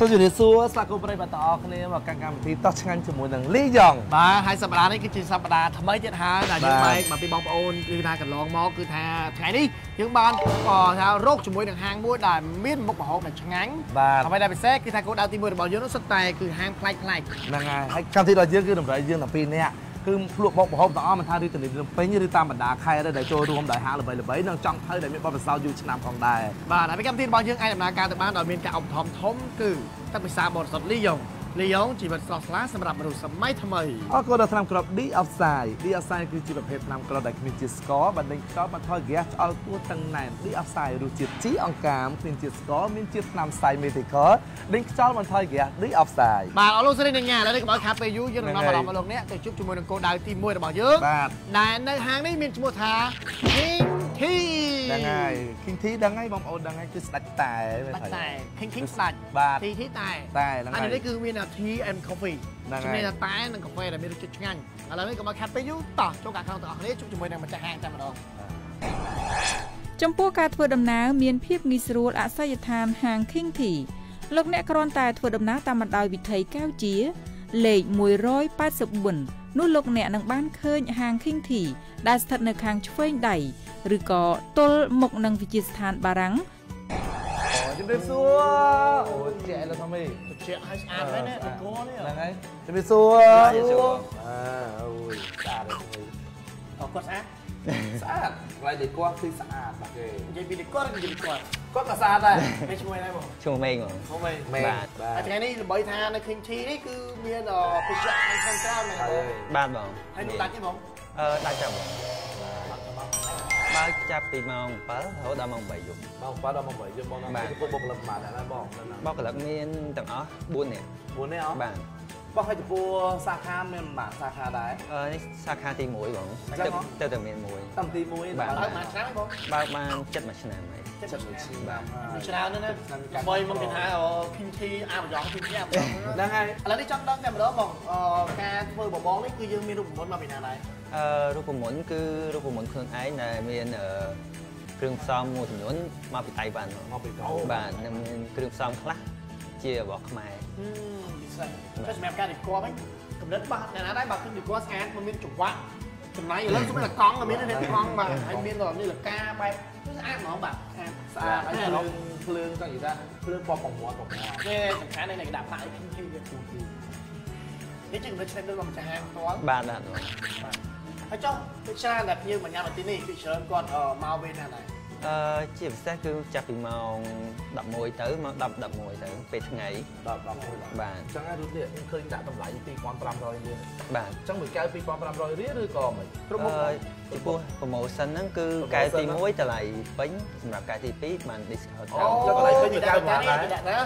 សូមជម្រាបសួរស្វាគមន៍ប្រិយមិត្តទាំងអស់គ្នាមកកាន់កម្មវិធីតោះឆ្ងាញ់ជាមួយនឹងលីយ៉ងបាទហើយសប្តាហ៍នេះគឺជាសប្តាហ៍ថ្មីទៀតហើយដែលយើងបាទបែកមកពីបងប្អូនគឺថាកន្លងមកគឺថាថ្ងៃនេះយើងបានក៏ថារកជាមួយនឹងហាងមួយដែលមានមុខម្ហូបដែលឆ្ងាញ់បាទអ្វីដែលពិសេសគឺថាគោលដៅទីមួយរបស់យើងនោះសុទ្ធតែគឺហាងប្លែកប្លែកហ្នឹងហើយហើយកម្មវិធីរបស់យើងគឺតម្រូវយើងតែពីរនាក់ គឺភ្លក់បុកម្ហូបទាំងអស់មិនថារាជធានីភ្នំពេញឬតាមបណ្ដាខេត្តទេដែលចូលរួមដោយហាងល្បីៗនិងចង់ភៅដែលមានបទពិសោធន៍យូរឆ្នាំផងដែរបាទហើយកម្មវិធីរបស់យើងអាចដំណើរការទៅបានដោយមានការឧបត្ថម្ភធំគឺទឹកពិសាបរិសុទ្ធលីយ៉ុង លីយ៉ុងជីវិតស្រស់ថ្លាសម្រាប់មនុស្សសម័យថ្មីអរគុណដល់ថ្នាំក្រប D Offside D Offside គឺជាប្រភេទថ្នាំក្របដែលគ្មានជាតិស្ករបណ្ដេញខ្យល់បន្ថយហ្គាសឆ្អល់ពោះតឹងណែន D Offside រសជាតិជីអង្កាមគ្មានជាតិស្ករមានជាតិថ្នាំសៃមេទីកលដេញខ្យល់បន្ថយហ្គាស D Offside បាទអរលោកស្រីនិងញ៉ាឥឡូវនេះកុំឲ្យខាត់ពេលយូរយើងនឹងនាំហ្នឹងអាហើយរម្មណ៍របស់លោកអ្នកទៅជួបជាមួយនឹងគោលដៅទី1របស់យើងបាទដែលនៅហាងនេះមានឈ្មោះថា King Tea ហ្នឹងហើយ King Tea ដឹងហើយបងប្អូនដឹងហើយគឺស្ដាច់តែមែនដាច់ហើយតែ King King ស្ដាច់បាទ Tea Tea តែតែហ្នឹងអាហើយនេះគឺមាន Tea and Coffee ហ្នឹងហើយជំនាញថាតែនិងកាហ្វេដែលមានរសជាតិឆ្ងាញ់ឥឡូវនេះកុំឲ្យខាត់ពេលយូរតោះចូលកាខាងទាំងអស់គ្នាជួបជាមួយនឹងម្ចាស់ហាងតែម្ដងចំពោះការធ្វើដំណើរមានភាពងាយស្រួលអសយដ្ឋានហាង King Tea លោកអ្នកគ្រាន់តែធ្វើដំណើរតាមបណ្ដោយវិថីកែវជា លេខ184នោះលោកអ្នកនឹងបានឃើញហាង King Tea ដែលស្ថិតនៅខាងឆ្វេងដៃឬក៏ទល់មុខនឹងវិទ្យាស្ថានបារាំងអូជំរាបសួរអូចែកលើធំអីត្រជាក់ឲ្យស្អាតមែនទេទឹកគោនេះហ្នឹងហើយជំរាបសួរជំរាបសួរអើអូយស្អាតហើយ អរគាត់ស្អាតស្អាតកន្លែងដែលគាត់គឺស្អាតបាទគេនិយាយពីទឹកគាត់និយាយពីគាត់គាត់ក៏ស្អាតដែរមានឈ្មោះណាបងឈ្មោះមេងហ្មងហូមេមែនបាទបាហើយទថ្ងៃនេះល្បីថានៅ King Tea នេះគឺមានអឺពិសេសនៅខាងក្រៅមែនទេបាទបងហើយលោកដាច់ទេបងអឺដាច់ចាំបងបើកចាប់ពីម៉ោង7រហូតដល់ម៉ោង8យប់បងប៉ាដល់មកបើយើងបងណាបាទពុកបុកលឹកមកដែរណាបងហ្នឹងណាបោកកលឹកមានទាំងអស់4នាក់ពួកនេះអត់បាទ បងឲ្យចំពោះសាខាមានប៉ុន្មានសាខាដែរអឺនេះសាខាទី1បងចឹងទៅហ៎ទៅតែមានមួយតាំងទី1បាទបើកមកឆ្នាំបងបើកបានចិត្តមួយឆ្នាំហើយចិត្តមួយឆ្នាំបាទច្រើនណាស់ណាបើមកគេថា King Tea អាប្រយ៉ង King Tea អាប្រយ៉ងហ្នឹងហើយឥឡូវនេះចង់ដឹងតែម្ដងបងអឺការធ្វើបបងនេះគឺយើងមានរូបមន្តមកពីណាដែរអឺរូបមន្តគឺរូបមន្តខ្លួនឯងដែលមានអឺគ្រឿងផ្សំមួយចំនួនមកពីតៃវ៉ាន់ហ្មងមកពីកោបាទនិងមានគ្រឿងផ្សំខ្លះ ជារបស់ខ្មែរហឹមពិសេសតែសម្រាប់ការរៀបគាត់ហ្នឹងកំណត់បាទអ្នកណាដែរបើគឺរៀបគាត់ស្អាតមិនមានចង្វាក់ចំណៃឥឡូវគឺមានកង់ក៏មានដែរកង់បាទហើយមានក៏នេះលកាបែបគឺស្អាតហ្មងបាទស្អាតស្អាតហើយភ្លើងភ្លើងចង់និយាយថាភ្លើងពណ៌6 6គេសំខាន់នៅគេដាក់ដាក់ឲ្យ King Tea វាគូគូនេះជាកំណត់ឆ្នាំដូចមកចាហាងផ្ទាល់បាទបាទបងបាទហើយចុះពីច្រើនតែភ្ញៀវមកញ៉ាំនៅទីនេះពីច្រើនគាត់អឺមកវិញណាដែរ អឺជាពិសេសគឺចាប់ពីម៉ោង11ទៅម៉ោង10 11ទៅពេលថ្ងៃដល់ដល់មួយបាទបាទអញ្ចឹងហើយដូចនេះខ្ញុំឃើញដាក់តម្លៃ2500រៀលបាទអញ្ចឹងមួយកែវ2500រៀលឬក៏មិនគ្រប់មុខអឺចំពោះ promotion ហ្នឹងគឺកែវទី1តម្លៃពេញសម្រាប់កែវទី2បាន discount អូចុះកន្លែងពេញមួយកែវប៉ុន្មានដែរដាក់ណា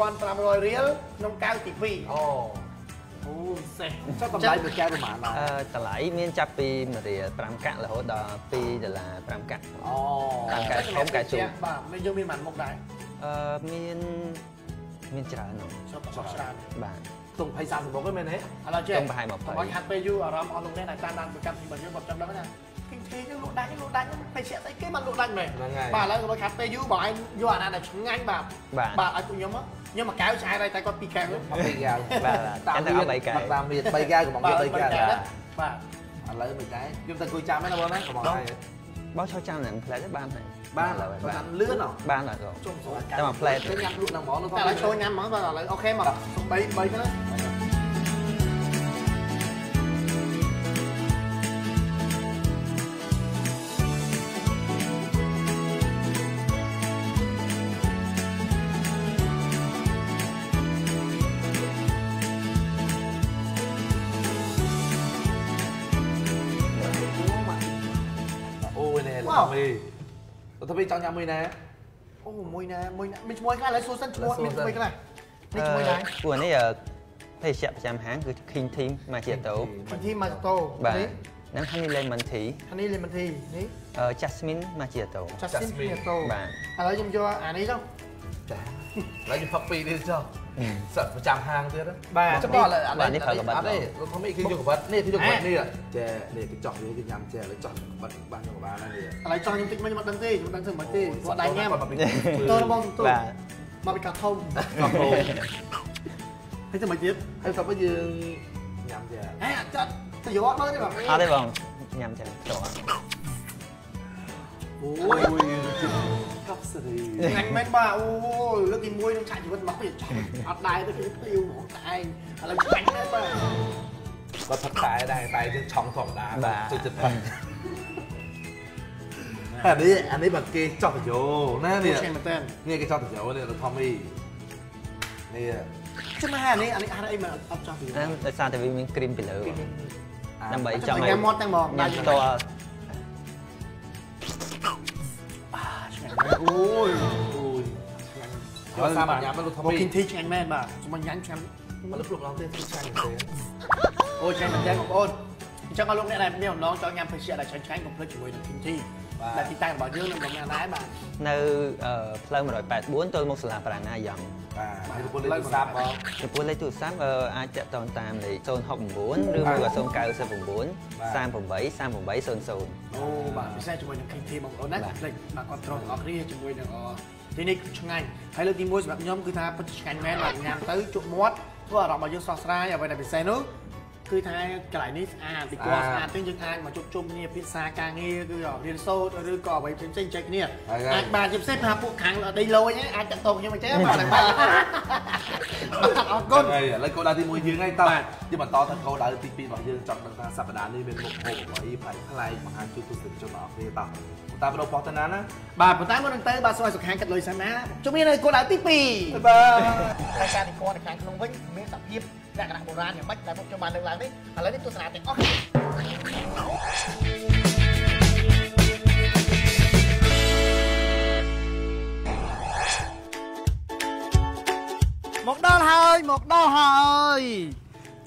2500រៀលក្នុងកៅទី2អូ អូពិសេសចុះតម្លៃមួយកែវប្រហែលដែរអឺតម្លៃមានចាប់ពី1រៀល5កាក់រហូតដល់2ដុល្លារ5កាក់អូតាមកែវធំកែវទូបាទមានយើងមានប៉ុន្មានមុខដែរអឺមានមានច្រើនហ្មងស្រុកស្រុកច្រើនបាទទុំ20 30មុខហ្នឹងមែនទេឥឡូវចេះទុំប្រហែល20កុំឲ្យខាត់ពេលយូរអារម្មណ៍អស់លោកអ្នកដែលតាមដានប្រកាសពីរបស់យើងគាត់ចង់ដឹងថាគីងធីយើងលក់ដាច់លក់ដាច់ទៅជាស្អីគេបានលក់ដាច់មែនហ្នឹងហើយបាទឥឡូវកុំឲ្យខាត់ពេលយូរបើឯងយកអាណា ដែលឆ្ងាញ់បាទបាទបាទឲ្យពួកខ្ញុំខ្ញុំមកកៅឆ្អែតហើយតែគាត់ពីរកៅមកពីកែវបាទតាមតែមានអត់បីកែវតាមមាន3កែវកំងវា3កែវបាទបាទឥឡូវមួយកែវខ្ញុំទៅគួយចាំហ្នឹងណាបងណាកំងហើយបោះឆោចាំនឹងផ្លែទេបានហើយបានឥឡូវ ចង់ញ៉ាំមួយណាអូមួយណាមួយណាមានឈ្មោះខ្លះឥឡូវសួរសិនឈ្មោះមានឈ្មោះខ្លះនេះឈ្មោះដែរពួកនេះអឺភេសជ្ជៈប្រចាំហាងគឺ King Team មកជាតោពីធីម៉ាតូបាទនេះនិង Honey Lemon Tea អានេះលេមន្ទីនេះអឺ Jasmine មកជាតោចាស់ស៊ីនម៉ាតូបាទឥឡូវខ្ញុំយកអានេះចុះចាឡើយខ្ញុំផឹកពីរទៀតចុះ សិតប្រចាំហាងទៀតបាទចាំបងឥឡូវបាទនេះប្រើកបិតអត់ទេលោកធំមីគឺយកកបិតនេះគឺយកកបិតនេះចានេះគឺចោះនេះគឺញ៉ាំចាលើចោះកបិតបានយកកបានណានេះឥឡូវចង់ខ្ញុំតិចមិនខ្ញុំអត់ដឹងទេខ្ញុំដឹងធ្វើមិនទេគាត់ដៃញ៉ាំគាត់មកពីតើបងទូបាទមកពីកាធំកោះហូហើយទៅមកទៀតហើយក៏យើងញ៉ាំចាហេអត់ចាត់ទៅយកមើលទេបងអត់ទេបងញ៉ាំចឹងចូល អត់អូអូយយកាប់ស្រីងាញ់មែនបាទអូយលើកទី1ក្នុងឆាកជីវិតមកពីចង់អត់ដែរទៅគឺភ្លាវហ្មងតែឯងឥឡូវឆ្ងាញ់មែនបាទបើផឹកតែដែរតែយើងឆំធម្មតាចូលចិត្តផឹកអានេះអានេះបើគេចោះតយោណានេះឆ្ងាញ់មែនតើនេះគេចោះតយោនេះថមមីនេះចាំហ่าនេះអានេះអានេះអីមកអត់ចោះពីតាមដោយសារតែវាមានគ្រីមពីលើបងដើម្បីចចង់ង់ឲ្យញ៉ាំមាត់តែហ្មងញ៉ាំផ្ទាល់ ឆ្ងាញ់មែនអូយអូយយកសាមញ៉ាំទៅថមមកមីគីនធីឆ្ងាញ់មែនបាទសម្រាប់ញ៉ាំឆ្ងាញ់មកលុបលុបឡងទេគឺឆ្ងាញ់ទេអូឆ្ងាញ់មែនតើ បងប្អូនអញ្ចឹងឲ្យលោកអ្នកដែលមានអំណងចង់ញ៉ាំភេសជ្ជៈដែលឆ្ងាញ់ឆ្ងាញ់កុំភ្លេចជាមួយនឹងគីនធីដែលទីតាំងរបស់យើងនៅក្នុងណាដែរបាទនៅផ្លូវ184ទល់មុខសាលាប្រាណាយ៉ងបាទហើយប្រពន្ធលេខទូរស័ព្ទបងចំពោះលេខទូរស័ព្ទអាចតាក់ទងតាមលេខ069ឬមួយក៏099 38 3800អូបាទពិសេសជាមួយនឹង King Tea បងប្អូនណាភ្លេចបាទគាត់ត្រង់ទាំងអស់គ្នាជាមួយនឹងអទីនេះឆ្ងាញ់ហើយលើកទី1សម្រាប់ខ្ញុំគឺថាពិតជាឆ្ងាញ់មែនបាទញ៉ាំទៅជក់មាត់ធ្វើអារម្មណ៍របស់យើងស្រស់ស្រាយអ្វីដែលពិសេសនោះ គឺថាកន្លែងនេះស្អាតពីគាត់ស្អាតទៅយើងអាចមកជួបជុំគ្នាពិសាការងារគឺរៀនសូត្រឬក៏អ្វីផ្សេងៗចែកគ្នាអាចបាទជាពិសេសថាពួកខាងដីលយអាចតាក់ទងខ្ញុំអញ្ចឹងបាទបាទអរគុណហើយឥឡូវគោលដៅទី1យើងហើយតើយើងបន្តទៅគោលដៅទី2របស់យើងចង់ដឹងថាសប្តាហ៍នេះមានមុខហូបអ្វីប្លែកប្លែកបង្ហាញជូនទស្សនិកជនរបស់គ្នាតើតាមបដោះបោះទៅណាណាបាទប៉ុន្តែមុននឹងទៅបាទសូមឲ្យសុខាកាត់លុយសិនណាជំរាបនៅគោលដៅទី2បាទរយការទីគាត់នៅខាងក្នុងវិញមានសភាព លក្ខណៈបុរាណយ៉ាងម៉េចដែលពួកខ្ញុំបានលើកឡើងនេះឥឡូវនេះទស្សនាទាំងអស់គ្នាមកដល់ហើយមកដល់ហើយ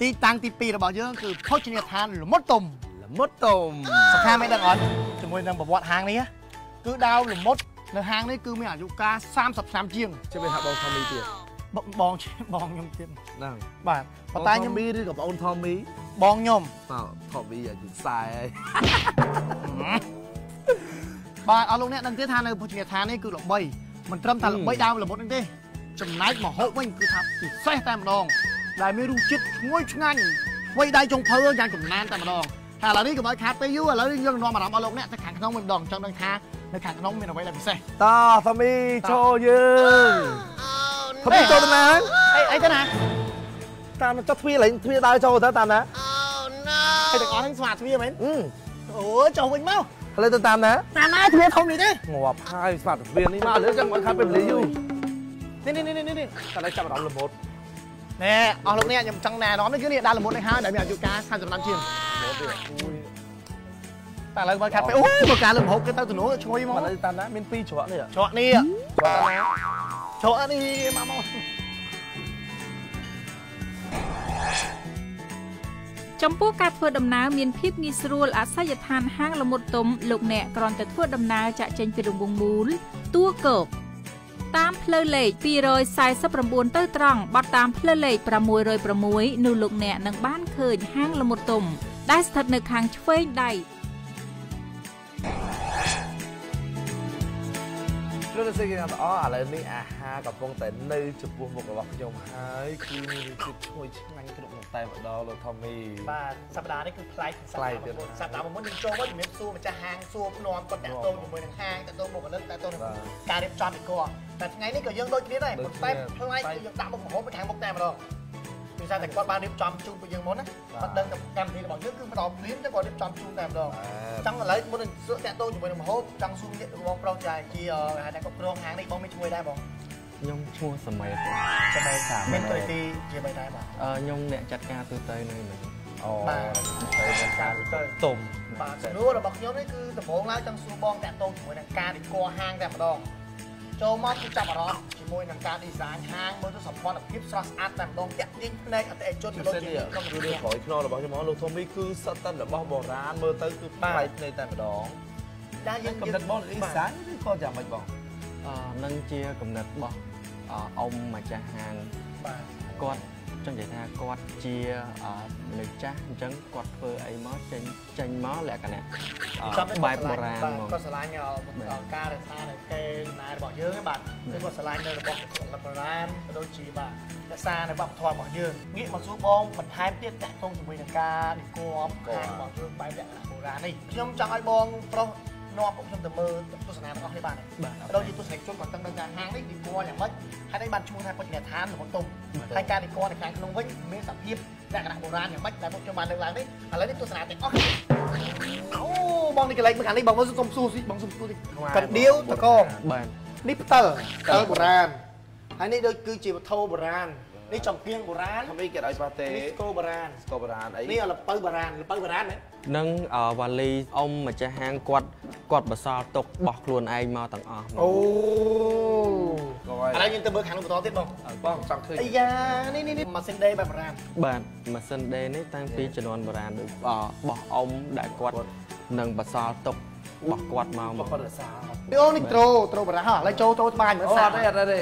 ទីតាំងទី2របស់យើងគឺភោជនីយដ្ឋានលមុតទុំល្មុតតុំសខាមិនដឹងអត់ជាមួយនឹងប្រវត្តិហាងនេះគឺដាវលមុតនៅហាងនេះគឺមានអាយុកាល30ឆ្នាំជាងជិះទៅហាក់បងថមីទៀត បងបងបងខ្ញុំទៀតហ្នឹងបាទប៉ុប៉ុន្ន្តែតែខ្ញុំមីឬក៏បងអូនថមីបងខ្ញុំតើថមីអាយុខ្សែហើយបាទអស់លោកអ្នកដឹងទេថានៅភោជនីយដ្ឋាននេះគឺល្បីមិនត្រឹមតែល្បីដើមល្មុតនេះទេចំណែកមហូបវិញគឺថាពិសេសតែម្ដងដែលមានរសជាតិឈ្ងុយឆ្ងាញ់អ្វីដៃចុងភៅយ៉ាងចំណានតែម្ដងហើយឥឡូវនេះកុំឲ្យខាតពេលយូរឥឡូវនេះយើងនាំអារម្មណ៍អស់លោកអ្នកទៅខាងក្នុងវិញម្ដងចង់ដឹងថានៅខាងក្នុងមានអ្វីដែលពិសេសតើថមីចូលយើង ថមីចូលទៅណាអីអីទៅណាតាមចុះទ្វារលេងទ្វារដើរចូលទៅតាមណាអីទាំងអស់ហ្នឹងស្មាតទ្វារមែនអឺអូចុះវិញមកឥឡូវទៅតាមណាតាមណាទ្វារធំនេះទេងាប់ហើយស្មាត់ទ្វារនេះមកឥឡូវចាំមកខាត់ពេលវេលាយូរនេះនេះនេះនេះតែឡើយចាប់អារម្មណ៍ល្មុតណែអស់លោកអ្នកខ្ញុំចង់ណែនាំនេះគឺនេះដាក់ល្មុតនេះហើយដែលមានអាយុកាល30ឆ្នាំជាងល្មុតទៀតអូយតែឥឡូវបើខាត់ពេលអូយបើការលើមហូបគេទៅទំនួលឈ្ងុយមកឥឡូវតាមណាមាន2ជ្រក់នេះច្រកនេះជ្រក់តាមណា ច្រកនេះមកមកចំពោះការធ្វើដំណើរមានភាពងាយស្រួលអាសយដ្ឋានហាងលមុតទុំលោកអ្នកគ្រាន់តែធ្វើដំណើរចាក់ចេញពីរង្វង់មូលទួគោកតាមផ្លូវលេខ249ទៅត្រង់បត់តាមផ្លូវលេខ606នោះលោកអ្នកនឹងបានឃើញហាងលមុតទុំដែលស្ថិតនៅខាងឆ្វេងដៃ លោកលោកសេគេថាអូឥឡូវនេះអាហារកំពុងតែនៅចំពោះមុខរបស់ខ្ញុំហើយគឺមានរសជាតិឈ្ងុយឆ្ងាញ់គ្រប់មកតែម្ដងលោកថមីបាទសប្តាហ៍នេះគឺប្លែកប្លែកទៀតសប្តាហ៍មុនយើងចូលមកជំរាបសួរម្ចាស់ហាងសួរភ្នំគាត់តាក់ទងជាមួយនឹងហាងតាក់ទងមុខផលិតតាក់ទងនឹងបាទការរៀបចំពីគាត់តែថ្ងៃនេះក៏យើងដូចគ្នាដែរដូចប៉ុន្តែគ្នាប្លែកគឺយើងដាក់មុខម្ហូបទៅខាងមុខតែម្ដង ពីសារតែគាត់បានរៀបចំជូនពួកយើងមុនណាគាត់ដឹងតែកម្មវិធីរបស់យើងគឺម្ដងព្រាមតែគាត់រៀបចំជូនតែម្ដងចង់ឥឡូវមុននឹងសួរតាក់ទងជាមួយនឹងម្ហូបចង់សួរញាតិបងប្រុសចាជាហៅថាគ្រប់គ្រងហាងនេះបងមានឈ្មោះដែរបងខ្ញុំឈ្មោះសម័យចាំតែថាមានតួនាទីជាបីដែរបងអឺខ្ញុំអ្នកចាត់ការទូទៅនៅនឹងអូបាទទៅនឹងការទៅទុំបាទសំណួររបស់ខ្ញុំនេះគឺដំបូងឡើងចង់សួរបងតាក់ទងជាមួយនឹងការ decor ហាងតែម្ដង ចូលមកគឺចាប់អារម្មណ៍ជាមួយនឹងការ design ហាងមើលទៅសម្ព័ន្ធភាពស្រស់ស្អាតតែម្ដងតាក់ទាញភ្នែកអតិថិជនជាក៏ពិដូចសេសជានេះក្នុងគឺរឿងរឿងក្រោយខ្នងរបស់ខ្ញុំមកលោកថមីគឺសិតតែរបស់បុរាណមើលទៅគឺប្លែកភ្នែកតែម្ដងដែលយើងកំណត់បងអ៊ីសានឬក៏យ៉ាងម៉េចបងអឺនឹងជាកំណត់របស់អឺអ៊ំម្ចាស់ហាងបាទ គាត់ចង់និយាយថាគាត់ជាអឺមនុស្សចាស់អញ្ចឹងគាត់ធ្វើអីមកចេញចេញមកលក្ខណៈអឺបែបបុរាណហ្មងគាត់ស្រឡាញ់ដល់ការរក្សានៅកេរដំណែលរបស់យើងហ្នឹងបាទគឺគាត់ស្រឡាញ់នៅរបស់បុរាណក៏ដូចជាបាទរក្សានៅវប្បធម៌របស់យើងងាកមកសួរបងបន្ថែមទៀតតាក់ទងជាមួយនឹងការនិគមខាងរបស់យើងបែបលក្ខណៈបុរាណនេះខ្ញុំចង់ឲ្យបងប្រុស នាំពួកខ្ញុំទៅមើលទស្សនាទាំងអស់គ្នាបាទក៏ដូចជាទស្សនិកជនគាត់ទាំងដឹងថាហាងនេះនិគមយ៉ាងម៉េចហើយនេះបានឈ្មោះថាពុទ្ធនិដ្ឋានរបស់ទុំហើយការនិគមនៅខាងក្នុងវិញមានសភាពលក្ខណៈបុរាណយ៉ាងម៉េចដែលពួកខ្ញុំបានលើកឡើងនេះឥឡូវនេះទស្សនាទាំងអស់គ្នាអូបងនេះកន្លែងមើលខាងនេះបងមើលសុំសួរស៊ីបងសុំសួរទីកណ្ដៀវតកងបាទនេះផ្តិលផ្តិលបុរាណហើយនេះដូចគឺជាវត្ថុបុរាណ នេះចំគៀងបុរាណថាមិនគេឲ្យស្បាទេនេះស្គរបុរាណស្គរបុរាណអីនេះលពៅបុរាណលពៅបុរាណណានឹងអឺវ៉ាលីអ៊ំម្ចាស់ហាងគាត់គាត់បសល់ទុកបោះខ្លួនឯងមកទាំងអស់ហ្មងអូក៏ឥឡូវយើងទៅមើលខាងនោះបន្តទៀតបងបងចង់ឃើញអាយ៉ានេះនេះនេះម៉ាស៊ីនដេបែបបុរាណបាទម៉ាស៊ីនដេរនេះតាំងពីជំនាន់បុរាណដូចអបោះអ៊ំដែលគាត់នឹងបសល់ទុកបោះគាត់មកហ្មបងងគាត់រសានេះអូនេះត្រូត្រូបុរាណហ៎ឥឡូវចូលចូលត្បាញមើលអូអសាត់ទេអត់ទេ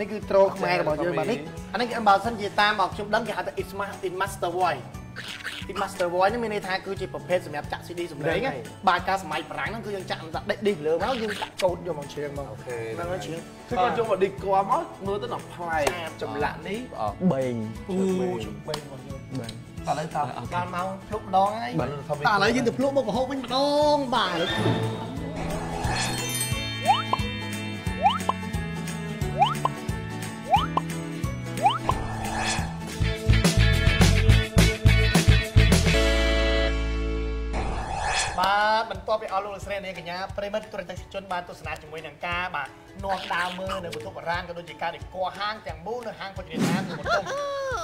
នេះគឺត្រូខ្មែររបស់យើងបាទនេះអានេះគេបើសិនជាតាមមកខ្ញុំដឹងគេហៅថា it's master in master voice in master voice នេះមានន័យថាគឺជាប្រភេទសម្រាប់ចាក់ CD សម្លេងណាបាទការសម័យប្រាំងហ្នឹងគឺយើងចាក់ដាក់ដេកឌីសលើមកយើងចាក់កូដយកមកច្រៀងមកអូខេហ្នឹងហើយច្រៀងគឺគាត់យកមកឌីគមមកមើលទៅដល់ប្លែកចម្លាក់នេះអឺបេងអូជុំបីរបស់យើងបាទតើឥឡូវតើបានមកភ្លុកម្ដងហើយបាទតែឥឡូវយើងទៅភ្លុកមុខប្រហូបវិញម្ដងបាទឥឡូវបាទ ស់លោកលោកស្រីនាងកញ្ញាប្រិមិត្តទូរទស្សនិកជនបានទស្សនាជាមួយនឹងការបាទនាំដើរមើលនៅវត្ថុបុរាណក៏ដូចជាការដេកហាងទាំងមូលនៅហាងពុទ្ធនិធាននៅបន្ទុំ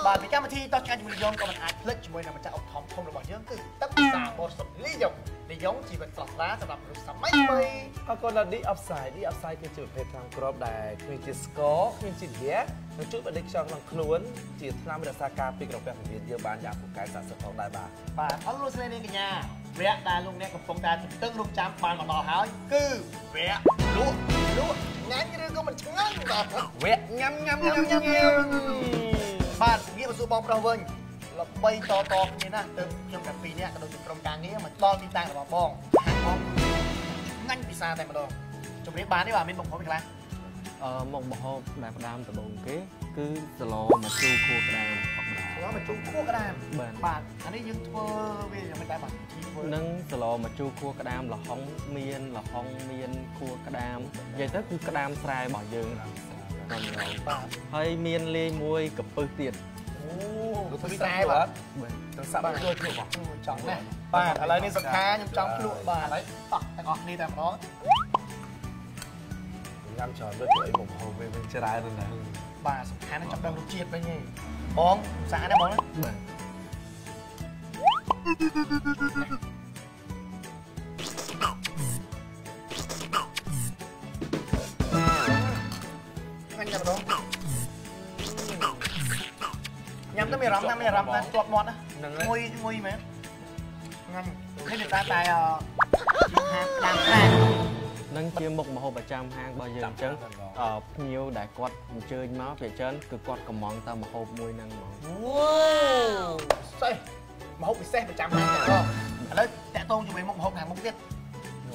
បាទពីកម្មវិធីតោះឆ្ងាញ់ជាមួយយើងក៏មិនអាចភ្លេចជាមួយនឹងម្ចាស់អុកធំធំរបស់យើងគឺទឹកពិសាបរិសុទ្ធលីយ៉ុងលីយ៉ុងជីវិតស្រស់ស្រាលសម្រាប់មនុស្សសម័យថ្មីអរគុណដល់ D offside D offside គឺជាប្រភេទថ្នាំគ្រាប់ដែលគ្មានជាស្ករគ្មានជាហ្គានឹងជួយបដិខ្យល់ក្នុងខ្លួនជាថ្នាំរក្សាការពីក្រពះវិញ្ញាណយើងបានយ៉ាងពូកែស័ក្តិសិទ្ធិផងដែរបាទបាទអរលោកស្រីនាងកញ្ញា វគ្គដែលលោកអ្នកកំពុងតែទន្ទឹងរង់ចាំបានមកដល់ហើយគឺវគ្គលក់លក់ញ៉ាំឬក៏មិនឆ្ងាញ់បាទវគ្គញ៉ាំញ៉ាំញ៉ាំញ៉ាំញ៉ាំបាទងាកមកសួរបងប្រុសវិញល្បីតតគ្នាណាស់ទៅខ្ញុំទាំងពីរនាក់ក៏ដូចជាក្រុមការងារមកដល់ទីតាំងរបស់បងហាងបងឆ្ងាញ់ពិសាតែម្ដងជម្រាបបានទេបាទមានបងប្រុសខ្លះអឺមកបហូបដែលផ្ដើមដំបូងគេគឺសឡមកជូរខួរក្តាមធម្មតាចូលមកជុំខួរក្តាមបាទបាទអានេះយើងធ្វើវាយ៉ាងម៉េចដែរបាទវិធីធ្វើ នឹងសឡមកជូរខួរក្តាមលហុងមានលហុងមានខួរក្តាមនិយាយទៅគឺក្តាមស្រែរបស់យើងតាមឡូវបាទហើយមានលាយមួយកពឹសទៀតអូលោកធ្វើធ្វើស្រែស្រែបាបាទទបាទទាំងសាក់មកជួយខ្លួនបងចង់ណាស់បាទឥឡូវនេះសុខាខ្ញុំចង់ភ្លក់បាទហើយតោះទាំងអស់គ្នាតែម្ដងញ៉ាំច្រើនទៅអីមកហូបវិញវិញច្រើនណាស់បាទសំខាន់ណាស់ចាប់ដល់រសជាតិវិញឯងបងសាណាបងណាបាទខា ញ់តែម្ដងញ៉ាំទៅមានអារម្មណ៍ថាមានអារម្មណ៍ថាជាប់មាត់ណាហ្នឹងងុយងុយមែនញ៉ាំនេះតែតែអឺជាហាងតាមខាងនឹងជាមុខម្ហូបប្រចាំហាងរបស់យើងអញ្ចឹងអឺភ្ញៀវដែលគាត់អញ្ជើញមកភាគច្រើនគឺគាត់កំងតែម្ហូបមួយហ្នឹងហ្មងវ៉ាសេះ មហូបពិសេសប្រចាំហាងតែម្ដងឥឡូវតាក់ទងជាមួយមុខមហូបខាងមុខទៀត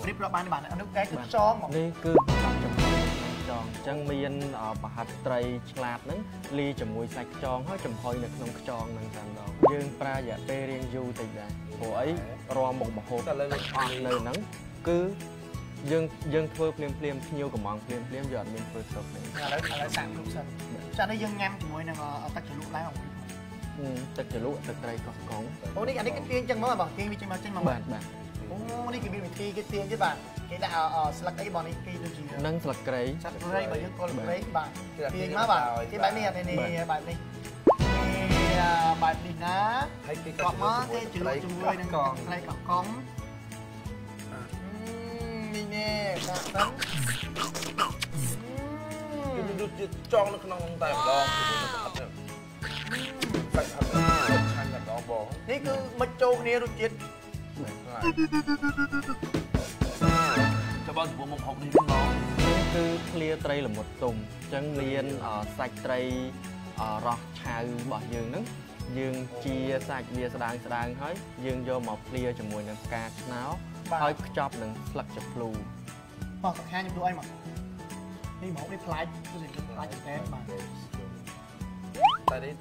ព្រៀបរាប់បានទេបាទអានោះកែគឺខ្យងហ្មងនេះគឺបាត់ចំហចងអញ្ចឹងមានអឺប្រហិតត្រីឆ្លាតហ្នឹងលាយជាមួយសាច់ខ្យងហើយចំហុយនៅក្នុងខ្យងហ្នឹងតែម្ដងយើងប្រើរយៈពេលរៀងយូរតិចដែរព្រោះអីរាល់មុខម្ហូបតែលើអស់នៅហ្នឹងគឺយើងយើងធ្វើភ្លាមភ្លាមភ្ញៀវកំងភ្លាមភ្លាមយើងអត់មានធ្វើទុកទេឥឡូវឥឡូវសាកគ្រប់សិនចានេះយើងញ៉ាំជាមួយនឹងអឺទឹកជ្រលក់ដែរបងហឹម ទឹកជ្រលក់ទឹកត្រីកោះកុងអូនេះអានេះគេទាញចឹងមកបងទាញវាចេញមកចេញមកបាទបាទអូនេះគេមានវិធីគេទាញទៀតបាទគេដាក់អឺស្លឹកអីបងនេះគេដូចជានិងស្លឹកគ្រៃស្លឹកគ្រៃបើយើងកុលគ្រៃបាទទាញមកបាទគេបែបនេះអានេះបែបនេះគេបែបនេះណាហើយគេកប់មកគេជ្រលក់ជាមួយនឹងកងត្រីកកកុងនេះនេះដាក់ទៅគេមានរសជាតិចង់នៅក្នុងតែម្ដងជាមួយនឹងអត់ទេ សាច់អត់ឆាញ់តែម្ដងបងនេះគឺមិនចូលគ្នារសជាតិចាំបងចំពោះមុខហុកនេះវិញបងនេះគឺឃ្លាត្រីល្មុតទុំអញ្ចឹងមានអឺសាច់ត្រីអអរសឆៅរបស់យើងហ្នឹងយើងជាសាច់វាស្ដាងស្ដាងហើយយើងយកមកភ្លាជាមួយនឹងផ្កាឆ្នោហើយខ្ចប់នឹងស្លឹកចាភ្លូមកសុខាខ្ញុំលក់អីមកនេះមកនេះផ្លាច់គឺខ្ញុំផ្លាច់តែបាទ តែនេះ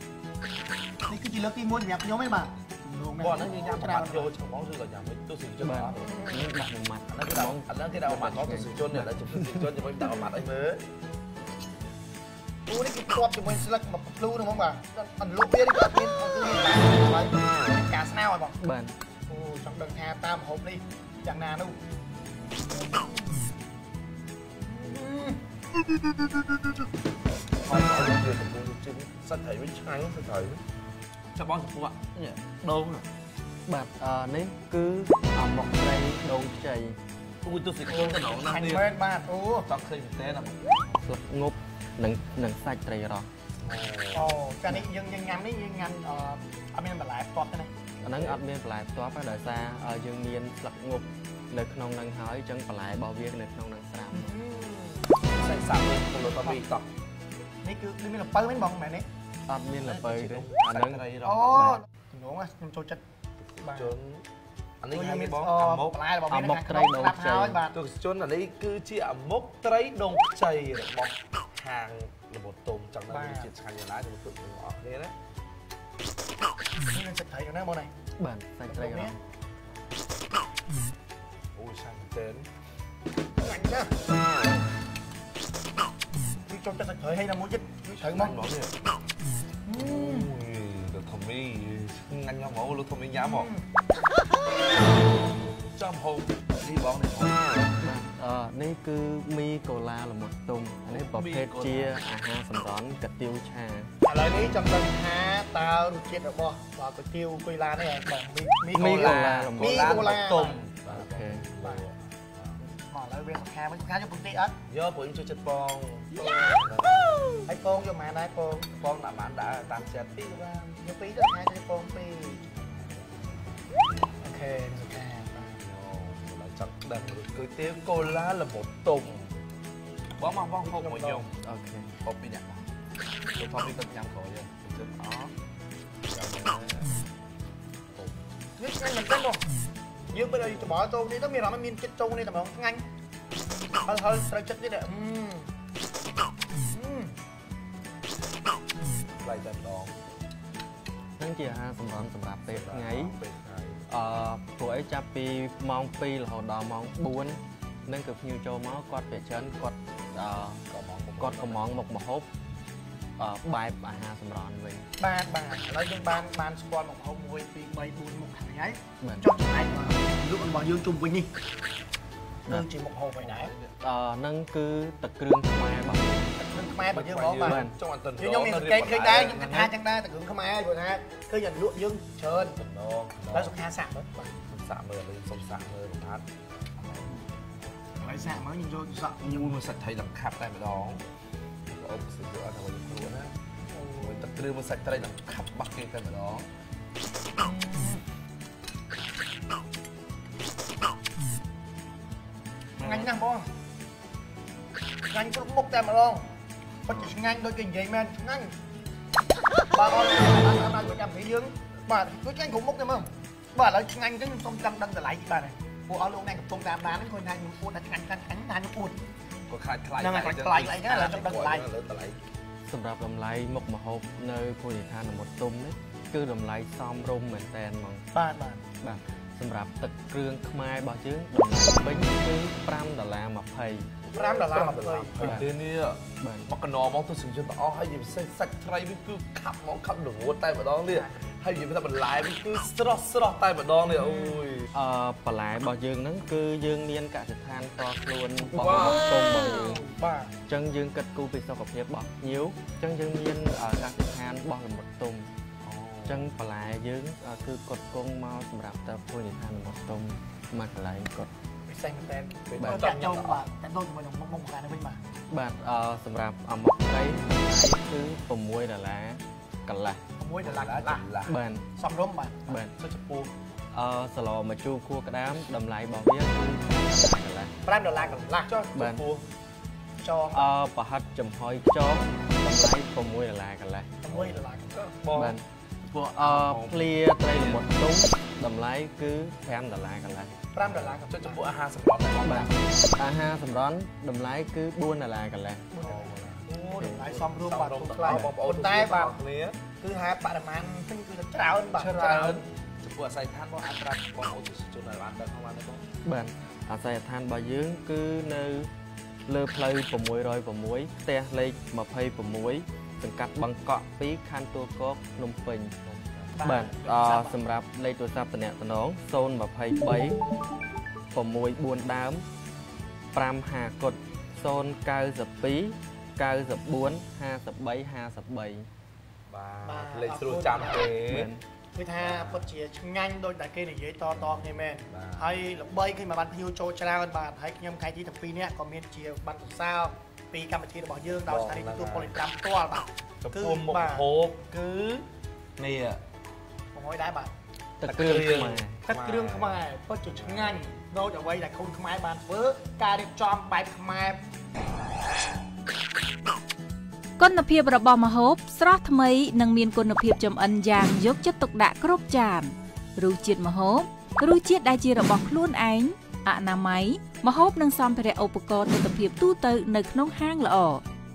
នេះគឺជាលើកទី1សម្រាប់ខ្ញុំឯងបាទទំនងគាត់ហ្នឹងយើងញ៉ាំបាត់យកឆ្ងងឬក៏ញ៉ាំមិនទស្សនិកជនបាទអត់នេះដាក់មួយម៉ាត់អាហ្នឹងគេដាក់អាហ្នឹងគេដាក់បាត់មកទស្សនិកជននេះដល់ទស្សនិកជនជាមួយដាក់បាត់អីមើលអូនេះគេផ្ទាប់ជាមួយស្លឹកមកភ្លូហ្នឹងហ្មងបាទអន្លក់វានេះក៏អត់មានគឺមានបាទការស្នើឲ្យបងបាទអូចង់ដឹងថាតាមហូបនេះយ៉ាងណានោះហើយឲ្យយើងទៅ កំពុងជិះសាច់ត្រីវិញឆ្ងាញ់សាច់ត្រីចាំបងចំពោះនេះដូងបាទអឺនេះគឺអាម៉ុកត្រីដូងខ្ចីគួរទស្សនិកជនទៅដល់ណាខាញ់នេះមែនបាទអូចង់ឃើញមែនទេណាបងស្លឹកងប់និងនិងសាច់ត្រីរស់អូចានេះយើងយើងញ៉ាំនេះយើងញ៉ាំអឺអត់មានបន្លែផ្ទាប់ទេណាអាហ្នឹងអត់មានបន្លែផ្ទាប់ទេដោយសារអឺយើងមានស្លឹកងប់នៅក្នុងហ្នឹងហើយអញ្ចឹងបន្លែរបស់វានៅក្នុងហ្នឹងស្រាប់សាច់សាប់គីឡូតមីតោះ នេះគឺដូចមានលពៅមែនបងមែនទេអត់មានល្ពៅទេអាហ្នឹងត្រីរអូស់ទំនងខ្ញុំចូលចិត្តបាទជនអានេះនេះហៅមានបងអូអាមុកបន្លែរបស់វាអាមុកត្រីដូងខ្ចីហើយបាទទស្សនិកជនអានេះគឺជាអាមុកត្រីដងខ្ចីរបស់ខាងរបបតុំចង់ដឹងរសជាតិឆ្ងាញ់យ៉ាងណាទៅទុកទាំងអស់គ្នាណានេះនឹងសាច់ត្រីយ៉ាងណាបងនេះបាទសាច់ត្រីរស់អូយឆ្ងាញ់មែនទែនឆ្ងាញ់ណា ស់នេះចូលចិត្តសាច់ត្រីឲ្យណាមួយទៀតនេះត្រូវមកបងនេះអូយលោកធំមីឆ្ងាញ់ណាស់ហ្មងលោកធំមីញ៉ាំមកចាំហូបនេះបងនេះហូបបាទអឺនេះគឺមីកូ វវាសុខាវិញសុខាយកពុំទីអត់យកព្រោះខ្ញុំជួយចិត្តបងហើយពងយកម៉ានដែរពងបងដាក់បានដាក់តាមចិត្តទីបាទយកពីរទៅខាយទៅពងពីរអូខេសុខាបាទអូឥឡូវចង់ដឹងគុយទាវកូឡាល្មុតទុំបងមកបងហូបមួយខ្ញុំអូខេហូបពីអ្នកបងទៅថតពីទឹកញ៉ាំក្រោយយើងជិតអស់ចាំមើលនេះឆ្ងាញ់មែនទេបងយើងពេលឲ្យច្បល់ចូលនេះទៅមានអារម្មណ៍មានចិត្តចូលនេះតែម្ដងឆ្ងាញ់ ហឹលហឹលត្រូវចិត្តនេះដែរអឺអឺថ្លៃតែម្ដងហ្នឹងជាអាហារសម្រន់សម្រាប់ពេលថ្ងៃពេលថ្ងៃអឺព្រោះអីចាប់ពីម៉ោង2រហូតដល់ម៉ោង4ហ្នឹងគឺភ្ញៀវចូលមកគាត់ភាគច្រើនគាត់អឺក៏មកគាត់កំងមុខម្ហូបអឺបែបអាហារសម្រន់វិញបាទបាទឥឡូវយើងបានបានស្គាល់មកហូប1 2 3 4មុខខាងហើយបាទចុះឆ្ងាញ់បាទលក់របស់យើងជុំវិញនេះ គឺជាមុខហូបហើយដែរអឺហ្នឹងគឺទឹកគ្រឿងខ្មែររបស់យើងនឹងខ្មែររបស់យើងហ្មងបាទបាទចង់អត់ទៅខ្ញុំមានសង្កេតឃើញដែរខ្ញុំគិតថាចឹងដែរតែគ្រឿងខ្មែរព្រោះថាឃើញតែលក់យើងច្រើនតំណងហើយសុខាសាក់មើលបាទសាក់មើលខ្ញុំសុំសាក់មើលបងហាត់ហើយសាក់មើលខ្ញុំយកសក់ញូរមួយសាច់ថៃដង្ខាប់តែម្ដងអូបសិយកអត់ទៅវិញខ្លួនណាមួយទឹកគ្រឿងមួយសាច់ត្រីដង្ខាប់បាក់គេតែម្ដង ឆ្ងាញ់ណាស់បងឆ្ងាញ់គ្រប់មុខតែម្ដងពិតជាឆ្ងាញ់ដូចគេនិយាយមែនឆ្ងាញ់បាទអត់បានអត់បានជួយចាំពីយើងបាទជួយឆ្ងាញ់គ្រប់មុខតែមើលបាទឥឡូវឆ្ងាញ់អញ្ចឹងខ្ញុំសូមចង់ដឹងតម្លៃបាទពួកអស់លោកអ្នកកំពុងតាមដានហ្នឹងឃើញថាខ្ញុំពួតថាឆ្ងាញ់ឆ្ងាញ់ឆ្ងាញ់ថាខ្ញុំពួតក៏ខ្លាចថ្លៃហ្នឹងហើយខ្លាចថ្លៃអីហ្នឹងឥឡូវចង់ដឹងថ្លៃលើថ្លៃសម្រាប់តម្លៃមុខម្ហូបនៅភូមិឋាននមុតទុំនេះគឺតម្លៃសមរម្យមែនតែនហ្មងបាទបាទបាទ សម្រាប់ទឹកគ្រឿងខ្មែររបស់យើងតម្លៃវិញគឺ5ដុល្លារ20 5ដុល្លារដុល្លារ20ពេលនេះបាទមកកណមកទៅសញ្ជិតទាំងអស់ហើយនិយាយពិសេសសាច់ត្រីវាគឺខាប់មកខាប់រងួតតែម្ដងនេះហើយនិយាយថាបន្លែវាគឺស្រស់ស្រស់តែម្ដងនេះអូយអឺបន្លែរបស់យើងហ្នឹងគឺយើងមានកសិដ្ឋានតខ្លួនរបស់វ៉ាវទុំរបស់យើងបាទអញ្ចឹងយើងគិតគូរពីសុខភាពរបស់ភ្ញៀវអញ្ចឹងយើងមានកសិដ្ឋានរបស់លំមុតទុំអញ្ចឹងបន្លែយើងអឺគឺគាត់គង់មកសម្រាប់ទៅភូមិឋានលំមុតទុំមកកន្លែងគាត់ពិសេសមែនតើពេលបាទចចាង់ក់ញ៉ាចូលំបាទតែដូចជាមួយនឹងមុខមុខខាងនេះវិញបាទបាទអឺសម្រាប់អាម៉ុកត្រីគឺ6ដុល្លារកន្លះ6ដុល្លារកន្លះឡាបាទសំរុំបាទបាទសុខចំពោះអឺសឡមកជូរខួរក្តាមតម្លៃរបស់វាគឺ5ដុល្លារ5ដុល្លារកន្លះចុះបាទពោះចងអឺប្រហិតចំហុយខ្យងតម្លៃ6ដុល្លារកន្លះ6មួយដុល្លារក៏បងបាទ ពួកអឺភ្លាត្រីល្មុតទុំតម្លៃគឺ5ដុល្លារកន្លះ5ដុល្លារក៏ចុះចំពោះអាហារសម្រន់របស់បាទអាហារសម្រន់តម្លៃគឺ4ដុល្លារកន្លះអូតម្លៃសមរម្យបាទបងទូប្អូថ្លៃនបងប្អូនតែបាទគ្នាគឺហេតុបរិមាណទិញគឺច្រើនបាទច្រើនចំពោះអាស័យដ្ឋានបងអាចប្រាប់បងប្អូនទស្សនិកជនឲ្យបានដឹងផងបានទេបងបាទអាស័យដ្ឋានរបស់យើងគឺនៅលើផ្លូវ606ផ្ទះលេខ26 សង្កាត់បឹងកក់2ខណ្ឌទួលគោកភ្នំពេញបាទអសម្រាប់លេខទូរស័ព្ទតំណែង023 6 4ដើម5ហាគុត092 94 53 53បាទលេខស្រួលចាំទេមែនគឺថាពិតជាឆ្ងាញ់ដូចតែគេនិយាយតតគ្នាមែនបាទហើយល្បីឃើញមកបានភ្ញៀវចូលច្រើនបាទហើយខ្ញុំខែទី7នេះក៏មានជាប័ណ្ណសរសើរ ពីកម្មវិធីរបស់យើងដោយស្ថានីយ៍ទទួលពលិកម្មផ្ទាល់បាទចំពោះមុខម្ហូបគឺនេះបង្ហុយដែរបាទទឹកគ្រឿងខ្មែរទឹកគ្រឿងខ្មែរពិតជាឆ្ងាញ់ដូចអ្វីដែលកូនខ្មែរបានធ្វើការរៀបចំបែបខ្មែរគុណភាពរបស់ម្ហូបស្រស់ថ្មីនិងមានគុណភាពចម្អិនយ៉ាងយកចិត្តទុកដាក់គ្រប់ចានរសជាតិម្ហូបរសជាតិដែលជារបស់ខ្លួនឯង អនាម័យម្ហូបនិងសម្ភារៈឧបករណ៍ទិដ្ឋភាពទូទៅនៅក្នុងហាងល្អ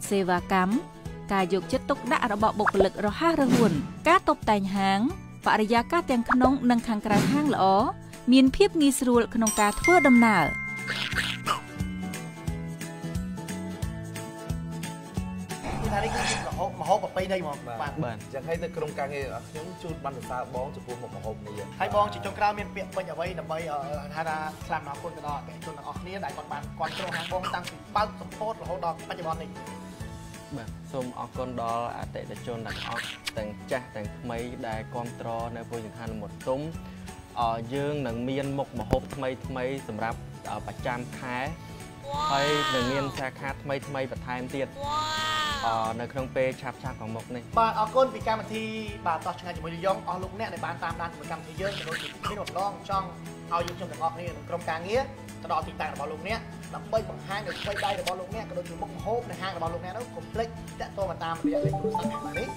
សេវាកម្មការយកចិត្តទុកដាក់របស់បុគ្គលិករហ័សរហួនការតុបតែងហាងបរិយាកាសទាំងក្នុងនិងខាងក្រៅហាងល្អមានភាពងាយស្រួលក្នុងការធ្វើដំណើរគឺថានេះគឺជាម្ហូបម្ហូបប្រពៃណីហ្មងបាទបាទចឹងហើយនៅក្រុមការងាររបស់ខ្ញុំជូនបានសរសើរបងចំពោះមុខម្ហូបនេះហើយបងជាចុងក្រោយមានពាក្យពេចន៍អ្វីដើម្បីអឺហៅថាថ្លែងអំណរគុណទៅដល់អតិថិជនទាំងអស់គ្នាដែលគាត់បានគ្រប់គ្រងហាងបងតាំងពីបើកសម្ពោធរហូតដល់បច្ចុប្បន្ននេះបាទសូមអរគុណដល់អតិថិជនទាំងអស់ទាំងចាស់ទាំងថ្មីដែលគ្រប់គ្រងនៅពុជដ្ឋានមុតទុំអឺយើងនឹងមានមុខម្ហូបថ្មីថ្មីសម្រាប់អឺប្រចាំខែហើយនឹងមានសាខាថ្មីថ្មីបន្ថែមទៀតអឺ នៅក្នុងពេលឆាប់ឆាប់ខាងមុខនេះបាទអរគុណពីកម្មវិធីបាទតោះឆ្ងាយជាមួយយើងអស់លោកអ្នកដែលបានតាមដានជាមួយកម្មវិធីយើងក៏ដូចជាមានរំលងចង់ឲ្យយើងខ្ញុំទាំងអស់គ្នាក្នុងក្រុមការងារទៅដល់ទីតាំងរបស់លោកអ្នកដើម្បីបង្ហាញនៅស្វ័យដៃរបស់លោកអ្នកក៏ដូចជាមុខម្ហូបនៅហាងរបស់លោកអ្នកនោះកុំភ្លេចតាក់ទងមកតាមរយៈលេខទូរស័ព្ទនេះនេះ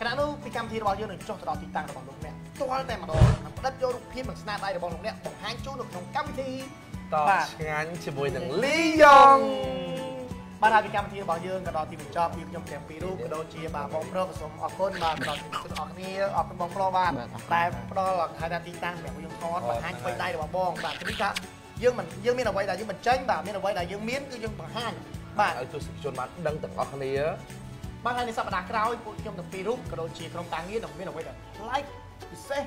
ខណៈនោះពីកម្មវិធីរបស់យើងនឹងចុះទៅដល់ទីតាំងរបស់លោកអ្នកផ្ទាល់តែម្ដងនិងផ្ដិតយករូបភាពនិងស្នាដៃរបស់លោកអ្នកបង្ហាញជូននៅក្នុងកម្មវិធីតបាទឆ្ងាញ់ជាមួយនឹងលីយ៉ុង បាទហើយពីកម្មវិធីរបស់យើងក៏ដល់ទីបញ្ចប់ពីខ្ញុំទាំងពីររូបក៏ដូចជាបាទបងប្រុសក៏សូមអរគុណបាទដល់ទីជនអរគ្នាអរគុណបងប្រុសបាទបាទអរគុណតែផ្ដល់ហៅថាទីតាំងសម្រាប់យើងថតបង្ហាញស្វ័យដៃរបស់បងបាទគឺថាយើងមិនយើងមានអ្វីដែលយើងមិនចេញបាទមានអ្វីដែលយើងមានគឺយើងបង្ហាញបាទឲ្យទស្សនិកជនបានដឹងទាំងអស់គ្នាបាទហើយនៅសប្តាហ៍ក្រោយពួកខ្ញុំទាំងពីររូបក៏ដូចជាក្រុមការងារនឹងមានអ្វីដែលប្លែកពិសេស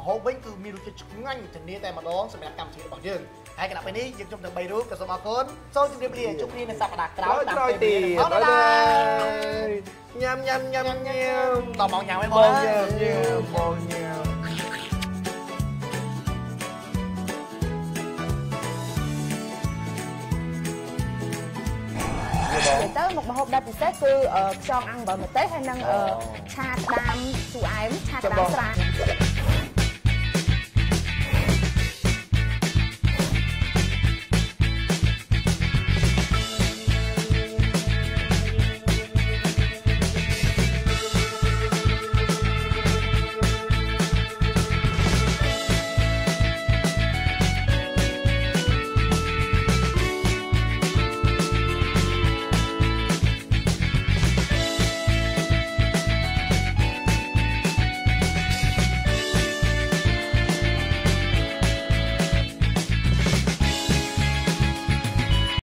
ម្ហូបវិញគឺមានរសជាតិឆ្ងាញ់ធានាតែម្ដងសម្រាប់កម្មវិធីរបស់យើងហើយគណៈពេលនេះយើងខ្ញុំទាំង3រូបក៏សូមអរគុណសូមជម្រាបលាជួបគ្នានៅសប្តាហ៍ក្រោយក្រោយទៀតអរគុណបាទញ៉ាំញ៉ាំញ៉ាំញ៉ាំដល់មកញ៉ាំហើយបបងងញ៉ាំញ៉ាំបងញ៉ាំនិយាយទៅមុខម្ហូបដែលពិសេសគឺអឺខ្យងអាំងអំបិលម្ទេសហើយនិងអឺឆាក្តាមជូរអែមឆាក្តាមស្រា